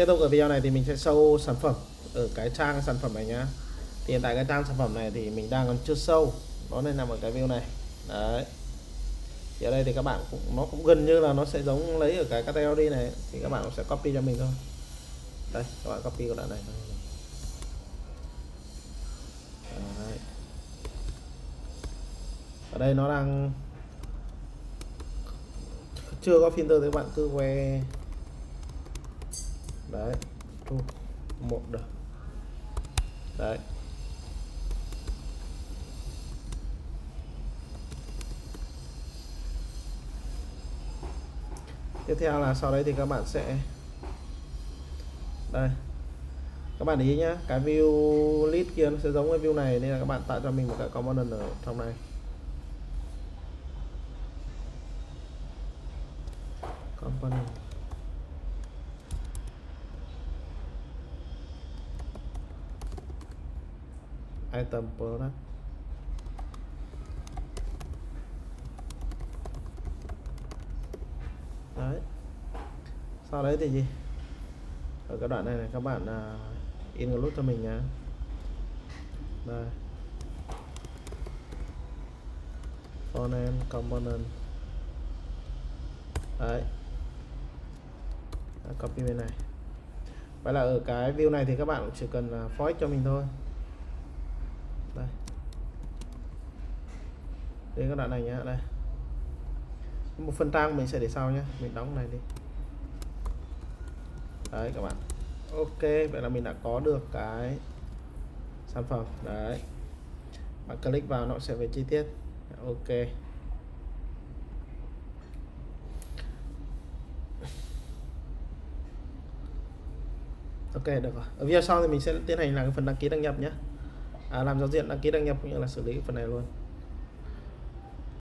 tiếp tục ở video này thì mình sẽ sâu sản phẩm ở cái trang sản phẩm này nhá. Thì hiện tại cái trang sản phẩm này thì mình đang còn chưa sâu nó nên nằm ở cái view này. Đấy. Thì ở đây thì các bạn cũng, nó cũng gần như là nó sẽ giống lấy ở cái category này thì các bạn cũng sẽ copy cho mình thôi. Đây, các bạn copy của đoạn này thôi. Đấy. ở đây nó đang chưa có filter thì các bạn cứ que đấy, thu, một được. Đấy. Tiếp theo là sau đấy thì các bạn sẽ, đây. Các bạn ý nhá, cái view list kia nó sẽ giống với view này, nên là các bạn tạo cho mình một cái component ở trong này. Component item product đấy. Sau đấy thì gì? Ở cái đoạn này, này các bạn à, uh, include cho mình nhá. Đây. Front component. Đấy. Copy bên này. Vậy là ở cái view này thì các bạn chỉ cần à, uh, void cho mình thôi đây. Đến cái đoạn này nhá, đây. Một phần trang mình sẽ để sau nhé mình đóng này đi. Đấy, các bạn. Ok, vậy là mình đã có được cái sản phẩm. Đấy. Bạn click vào nó sẽ về chi tiết. Ok. Ok, được rồi. Ở video sau thì mình sẽ tiến hành là cái phần đăng ký đăng nhập nhé à, làm giao diện đăng ký đăng nhập cũng như là xử lý phần này luôn.